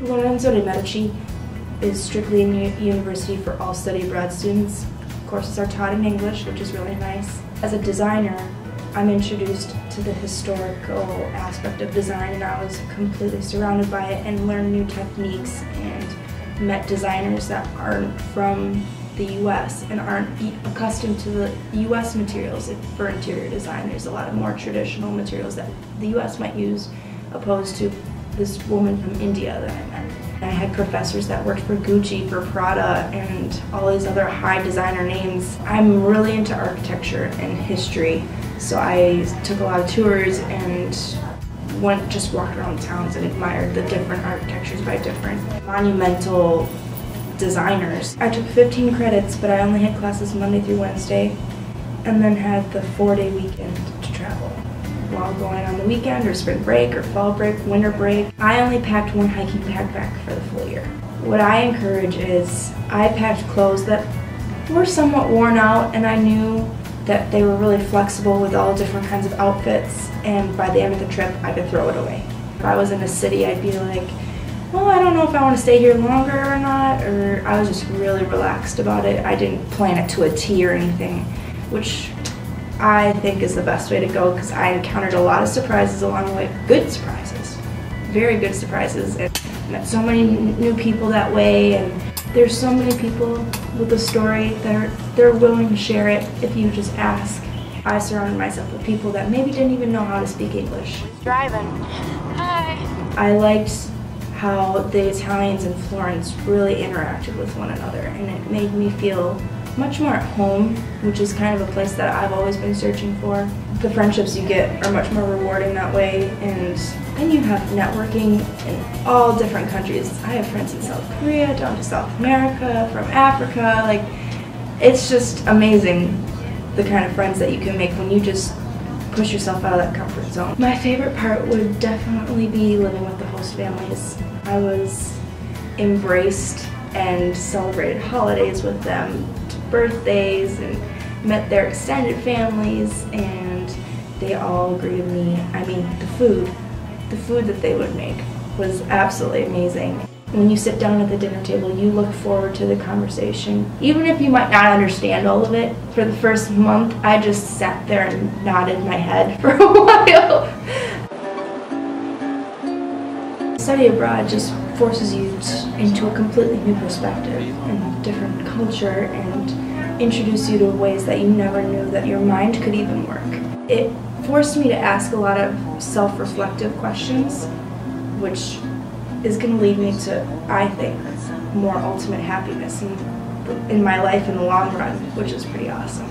Lorenzo de Medici is strictly a university for all study abroad students. Courses are taught in English, which is really nice. As a designer, I'm introduced to the historical aspect of design and I was completely surrounded by it and learned new techniques and met designers that aren't from the US and aren't accustomed to the US materials for interior design. There's a lot of more traditional materials that the US might use opposed to this woman from India that I met. I had professors that worked for Gucci, for Prada, and all these other high designer names. I'm really into architecture and history, so I took a lot of tours and went just walked around towns and admired the different architectures by different monumental designers. I took 15 credits, but I only had classes Monday through Wednesday, and then had the four-day weekend to travel while going on the weekend or spring break or fall break, winter break. I only packed one hiking backpack for the full year. What I encourage is I packed clothes that were somewhat worn out and I knew that they were really flexible with all different kinds of outfits and by the end of the trip I could throw it away. If I was in a city I'd be like, well I don't know if I want to stay here longer or not or I was just really relaxed about it. I didn't plan it to a T or anything which I think is the best way to go because I encountered a lot of surprises along the way. Good surprises. Very good surprises. And met so many new people that way and there's so many people with a story that are, they're willing to share it if you just ask. I surrounded myself with people that maybe didn't even know how to speak English. Driving. Hi. I liked how the Italians in Florence really interacted with one another and it made me feel much more at home, which is kind of a place that I've always been searching for. The friendships you get are much more rewarding that way, and then you have networking in all different countries. I have friends in South Korea, down to South America, from Africa. Like, it's just amazing the kind of friends that you can make when you just push yourself out of that comfort zone. My favorite part would definitely be living with the host families. I was embraced and celebrated holidays with them birthdays and met their extended families and they all greeted me. I mean, the food, the food that they would make was absolutely amazing. When you sit down at the dinner table, you look forward to the conversation. Even if you might not understand all of it, for the first month, I just sat there and nodded my head for a while. Study abroad just forces you into a completely new perspective and different culture and introduce you to ways that you never knew that your mind could even work. It forced me to ask a lot of self-reflective questions, which is going to lead me to, I think, more ultimate happiness in, in my life in the long run, which is pretty awesome.